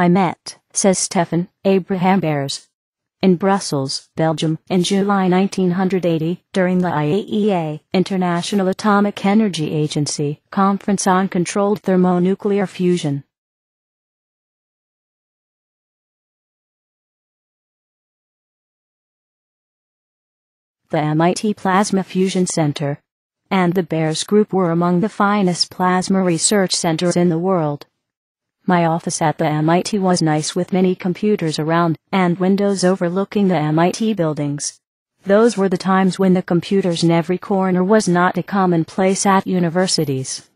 I met, says Stefan, Abraham Bers, in Brussels, Belgium, in July 1980, during the IAEA, International Atomic Energy Agency, Conference on Controlled Thermonuclear Fusion. The MIT Plasma Fusion Center and the Bers Group were among the finest plasma research centers in the world. My office at the MIT was nice with many computers around and windows overlooking the MIT buildings. Those were the times when the computers in every corner was not a commonplace at universities.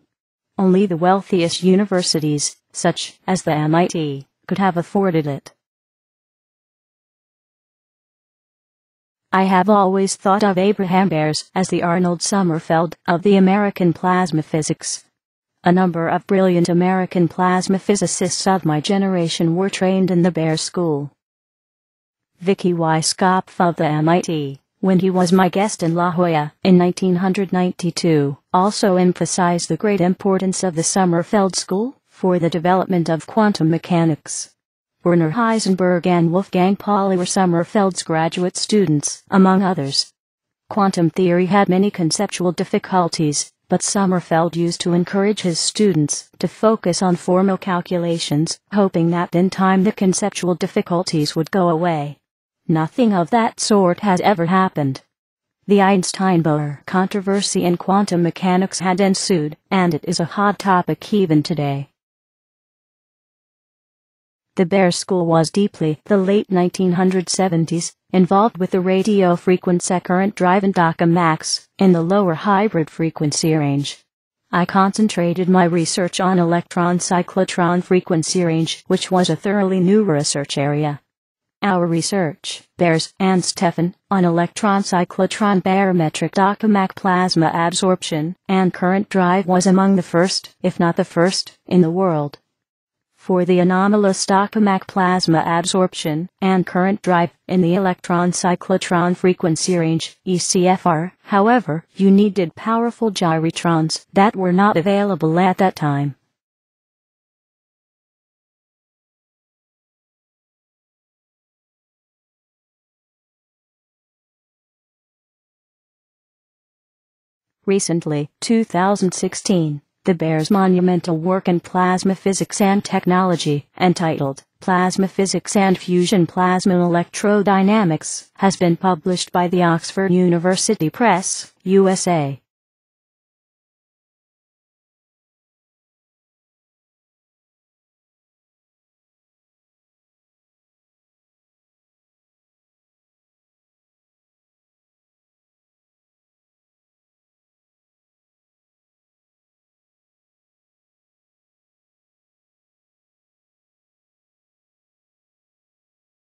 Only the wealthiest universities, such as the MIT, could have afforded it. I have always thought of Abraham Bers as the Arnold Sommerfeld of the American plasma physics. A number of brilliant American plasma physicists of my generation were trained in the Bers School. Vicky Weisskopf of the MIT, when he was my guest in La Jolla in 1992, also emphasized the great importance of the Sommerfeld School for the development of quantum mechanics. Werner Heisenberg and Wolfgang Pauli were Sommerfeld's graduate students, among others. Quantum theory had many conceptual difficulties, but Sommerfeld used to encourage his students to focus on formal calculations, hoping that in time the conceptual difficulties would go away. Nothing of that sort has ever happened. The Einstein-Bohr controversy in quantum mechanics had ensued, and it is a hot topic even today. The Bers School was deeply, the late 1970s, involved with the radio frequency current drive and tokamaks in the lower hybrid frequency range. I concentrated my research on electron cyclotron frequency range, which was a thoroughly new research area. Our research, Bers and Stefan, on electron cyclotron parametric tokamak plasma absorption and current drive was among the first, if not the first, in the world for the anomalous tokamak plasma absorption and current drive in the electron cyclotron frequency range ECFR. However, you needed powerful gyrotrons that were not available at that time. Recently, 2016 the Bers' monumental work in plasma physics and technology, entitled Plasma Physics and Fusion Plasma Electrodynamics, has been published by the Oxford University Press, USA.